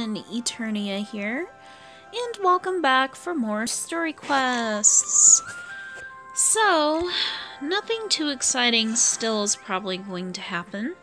everyone, Eternia here, and welcome back for more story quests. So, nothing too exciting still is probably going to happen.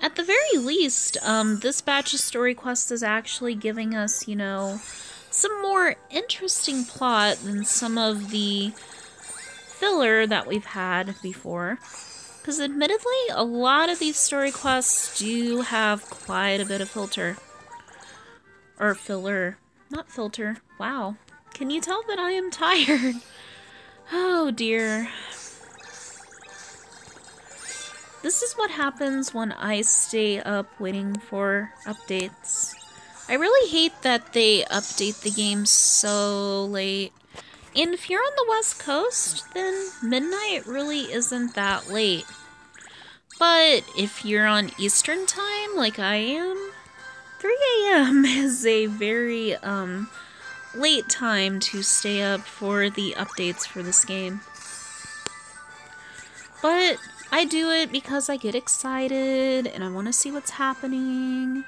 At the very least, um, this batch of story quests is actually giving us, you know, some more interesting plot than some of the filler that we've had before. Because admittedly, a lot of these story quests do have quite a bit of filter. Or filler. Not filter. Wow. Can you tell that I am tired? Oh dear. This is what happens when I stay up waiting for updates. I really hate that they update the game so late. And if you're on the west coast, then midnight really isn't that late. But if you're on eastern time, like I am, 3 a.m. is a very, um, late time to stay up for the updates for this game. But I do it because I get excited and I want to see what's happening.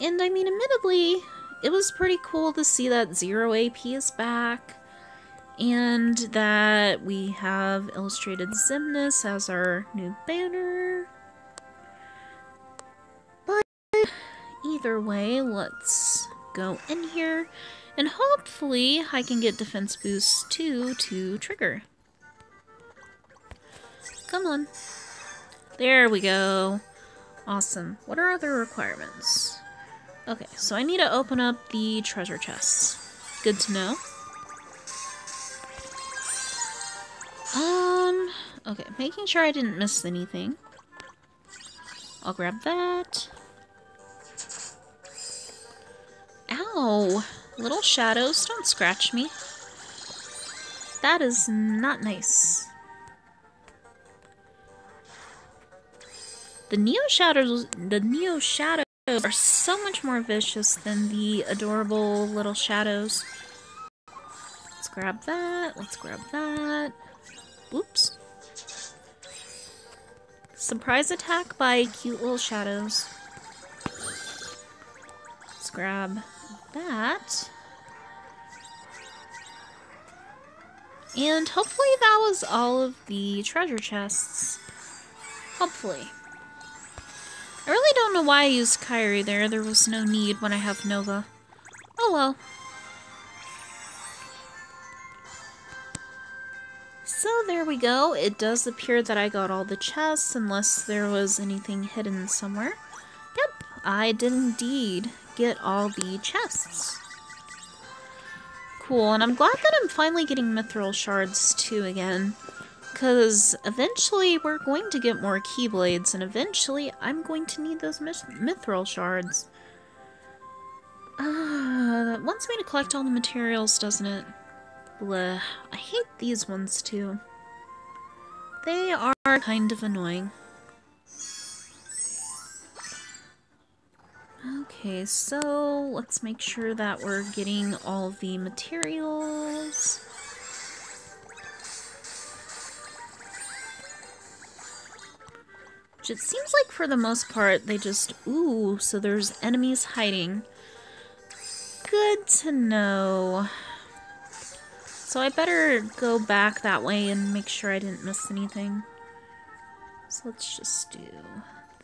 And I mean, admittedly, it was pretty cool to see that Zero AP is back and that we have illustrated Xemnas as our new banner. Either way, let's go in here and hopefully I can get defense boost 2 to trigger. Come on. There we go. Awesome. What are other requirements? Okay, so I need to open up the treasure chests. Good to know. Um, okay, making sure I didn't miss anything. I'll grab that. Ow! Little shadows, don't scratch me. That is not nice. The Neo Shadows, the Neo Shadows are so much more vicious than the adorable little shadows. Let's grab that. Let's grab that. Oops. Surprise attack by cute little shadows. Grab that. And hopefully that was all of the treasure chests. Hopefully. I really don't know why I used Kairi there. There was no need when I have Nova. Oh well. So there we go. It does appear that I got all the chests, unless there was anything hidden somewhere. Yep, I did indeed get all the chests. Cool, and I'm glad that I'm finally getting Mithril Shards too again. Because eventually we're going to get more Keyblades, and eventually I'm going to need those Mithril Shards. Uh, that wants me to collect all the materials, doesn't it? Bleh. I hate these ones too. They are kind of annoying. Okay, so let's make sure that we're getting all the materials. Which it seems like for the most part they just... Ooh, so there's enemies hiding. Good to know. So I better go back that way and make sure I didn't miss anything. So let's just do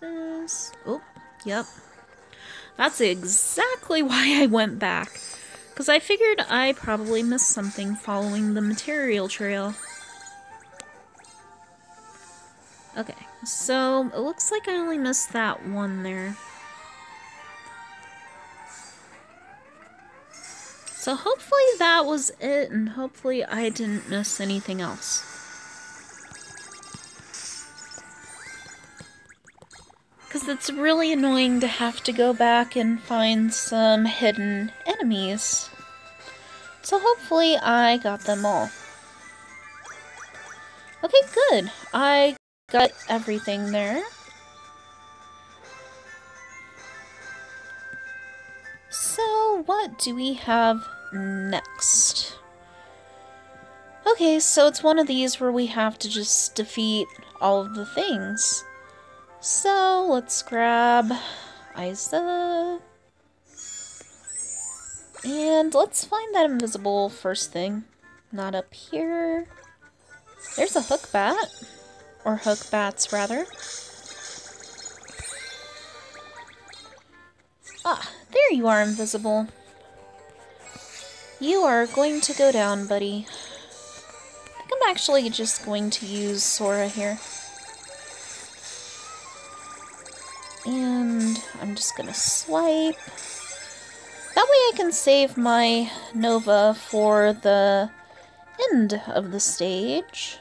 this. Oh, yep. That's exactly why I went back. Because I figured I probably missed something following the material trail. Okay, so it looks like I only missed that one there. So hopefully that was it, and hopefully I didn't miss anything else. Because it's really annoying to have to go back and find some hidden enemies. So hopefully I got them all. Okay, good. I got everything there. So, what do we have next? Okay, so it's one of these where we have to just defeat all of the things. So, let's grab Isa. And let's find that invisible first thing. Not up here. There's a hook bat. Or hook bats, rather. Ah, there you are, invisible. You are going to go down, buddy. I think I'm actually just going to use Sora here. I'm just gonna swipe. That way I can save my Nova for the end of the stage.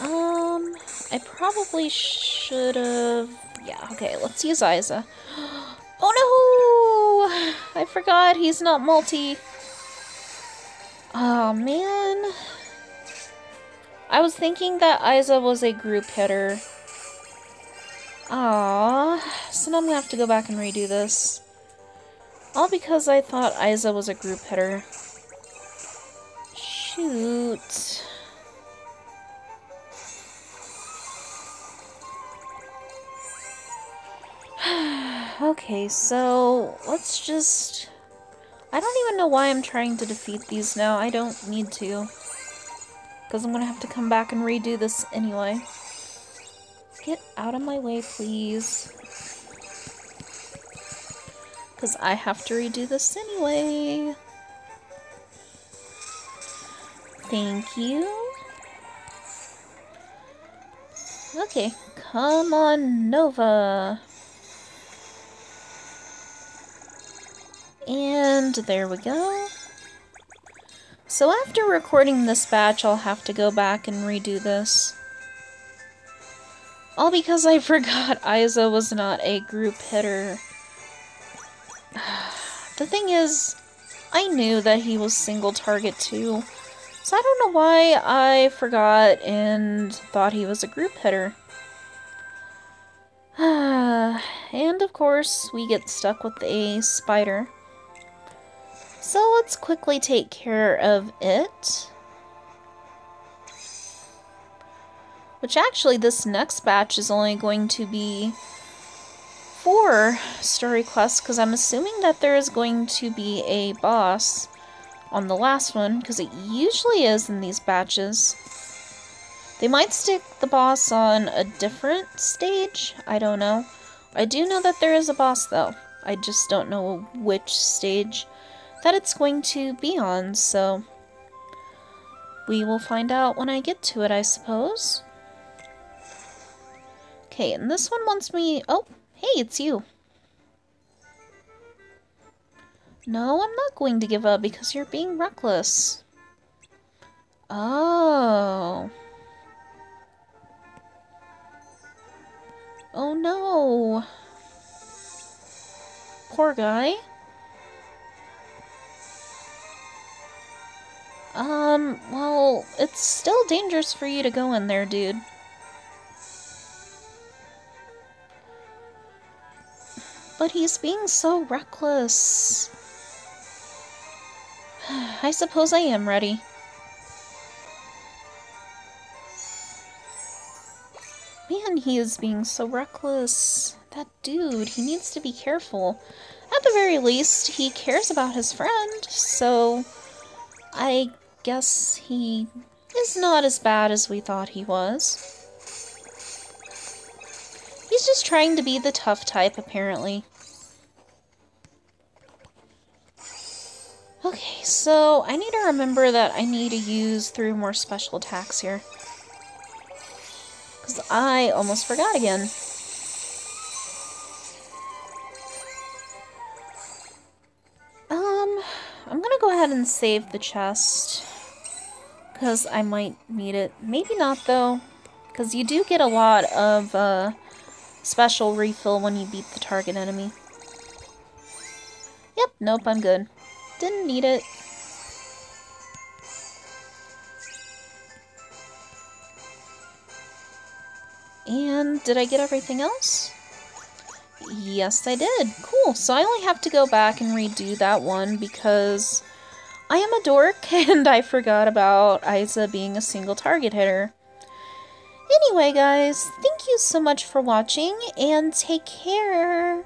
Um, I probably should have... Yeah, okay, let's use Isa. Oh no! I forgot he's not multi. Oh man. I was thinking that Isa was a group hitter. Aww. So now I'm gonna have to go back and redo this. All because I thought Isa was a group hitter. Shoot. okay, so let's just... I don't even know why I'm trying to defeat these now. I don't need to. Because I'm gonna have to come back and redo this anyway. Get out of my way, please. Because I have to redo this anyway. Thank you. Okay, come on, Nova. And there we go. So after recording this batch, I'll have to go back and redo this. All because I forgot Isa was not a group hitter. the thing is, I knew that he was single target too. So I don't know why I forgot and thought he was a group hitter. and of course, we get stuck with a spider. So let's quickly take care of it. Which actually, this next batch is only going to be four story quests, because I'm assuming that there is going to be a boss on the last one, because it usually is in these batches. They might stick the boss on a different stage, I don't know. I do know that there is a boss, though. I just don't know which stage that it's going to be on, so we will find out when I get to it, I suppose. Okay, and this one wants me... Oh, hey, it's you. No, I'm not going to give up because you're being reckless. Oh. Oh no. Poor guy. Um, well, it's still dangerous for you to go in there, dude. But he's being so reckless. I suppose I am ready. Man, he is being so reckless. That dude, he needs to be careful. At the very least, he cares about his friend, so I guess he is not as bad as we thought he was. He's just trying to be the tough type, apparently. Okay, so I need to remember that I need to use three more special attacks here. Because I almost forgot again. Um, I'm gonna go ahead and save the chest. Because I might need it. Maybe not, though. Because you do get a lot of, uh, special refill when you beat the target enemy. Yep, nope, I'm good. Didn't need it. And did I get everything else? Yes, I did. Cool. So I only have to go back and redo that one because I am a dork and I forgot about Isa being a single target hitter. Anyway, guys, thank you so much for watching and take care.